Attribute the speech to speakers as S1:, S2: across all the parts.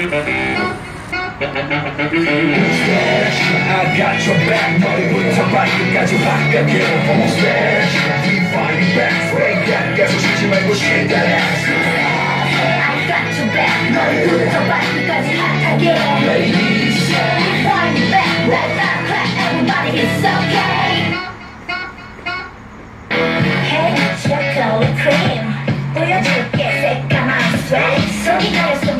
S1: I got your back 머리부터 발끝까지 바깥으로 Almost there We fighting back Break 계속 쉬지 말고 shake that ass
S2: I got your back 머리부터 발끝까지 핫하게
S1: Ladies
S2: We find back Clap clap clap Everybody it's okay Hey chocolate cream 보여줄게 새까만 sweat 손이 가려 손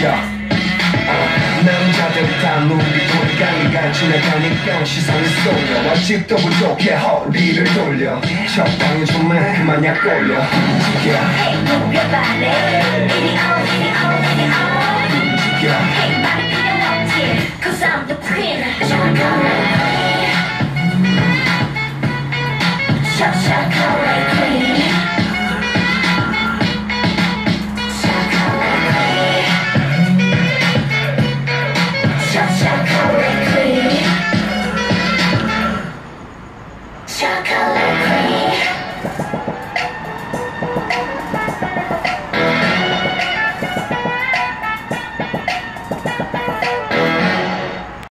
S1: 던져 남자들이 다 눈이 돌강이가 지나가니까 시선이 쏠려 아직도 부족해 허리를 돌려 적당히 좀만 그만 약 돌려
S2: 움직여 움직여 Cause I'm the
S1: prince,
S2: I'm the queen. Shut, shut.